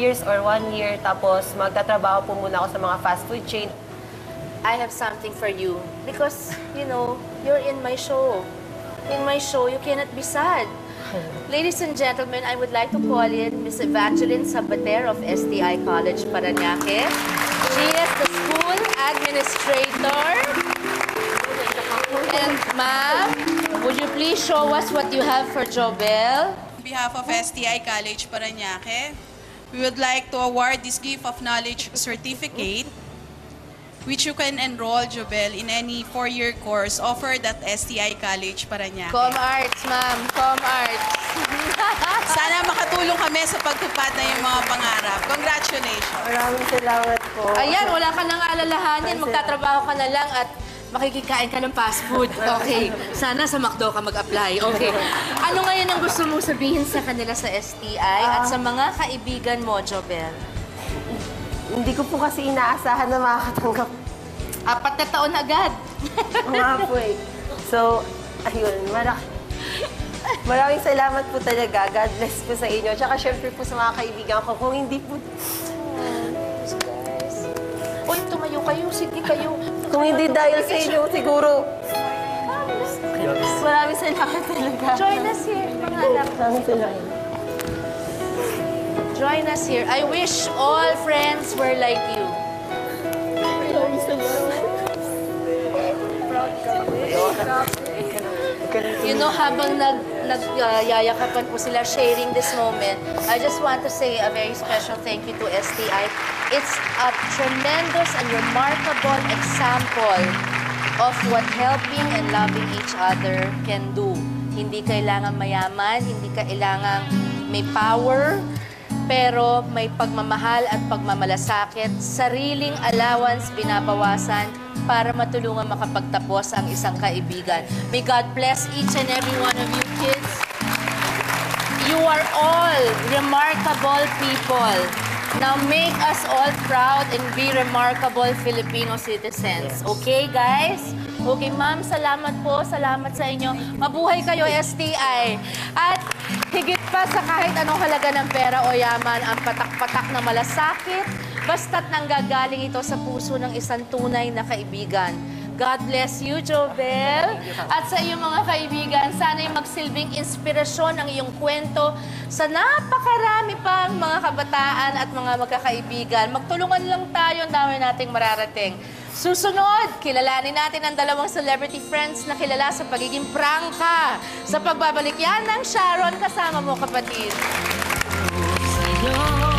years or one year, tapos magtatrabaho po muna ako sa mga fast food chain. I have something for you. Because, you know, you're in my show. In my show, you cannot be sad. Ladies and gentlemen, I would like to call in Miss Evangeline Sabater of STI College, Paranaque. She is the school administrator. And ma'am, would you please show us what you have for Jobel? On behalf of STI College Paranaque, we would like to award this gift of knowledge certificate which you can enroll, Jobel, in any four-year course offered at STI College Paranaque. Com Arts, ma'am. Com Arts. Sana makatulong kami sa pagtupad na yung mga pangarap. Congratulations! Maraming salamat po. Ayan, wala ka nang alalahanin. Magtatrabaho ka na lang at makikikain ka ng fast food. Okay. Sana sa McDo ka mag-apply. Okay. Ano ngayon ang gusto mong sabihin sa kanila sa STI at sa mga kaibigan mo, Jobel? Hindi ko po kasi inaasahan na makakatanggap Apat na taon agad. nga po eh. So, ayun, marak maraming salamat po talaga. God bless po sa inyo. Tsaka syempre po sa mga kaibigan ko. Kung hindi po, kayo. Sige kayo. kung hindi dahil sa inyo, siguro. Maraming salamat talaga. Join us here, mga anak. Maraming salamat. Join us here. I wish all friends were like you. Maraming salamat. You know, habang nag, nagyayakapan po sila sharing this moment, I just want to say a very special thank you to STI. It's a tremendous and remarkable example of what helping and loving each other can do. Hindi kailangan mayaman, hindi kailangan may power, pero may pagmamahal at pagmamalasakit, sariling allowance binabawasan para matulungan makapagtapos ang isang kaibigan. May God bless each and every one of you kids. You are all remarkable people. Now make us all proud and be remarkable Filipino citizens. Okay, guys? Okay, ma'am, salamat po. Salamat sa inyo. Mabuhay kayo, STI. At higit pa sa kahit anong halaga ng pera o yaman, ang patak-patak na malasakit, basta't nanggagaling ito sa puso ng isang tunay na kaibigan. God bless you, Jobel. At sa iyong mga kaibigan, sana'y magsilbing inspirasyon ang iyong kwento sa napakarami pang mga kabataan at mga magkakaibigan. Magtulungan lang tayo, ang dami nating mararating. Susunod, kilalanin natin ang dalawang celebrity friends na kilala sa pagiging prangka. Sa pagbabalik yan ng Sharon, kasama mo kapatid. ang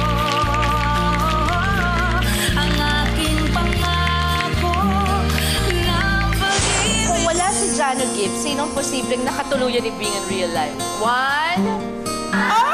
sinong posibleng nakatuluyan ni Bing in real life? One... Oh!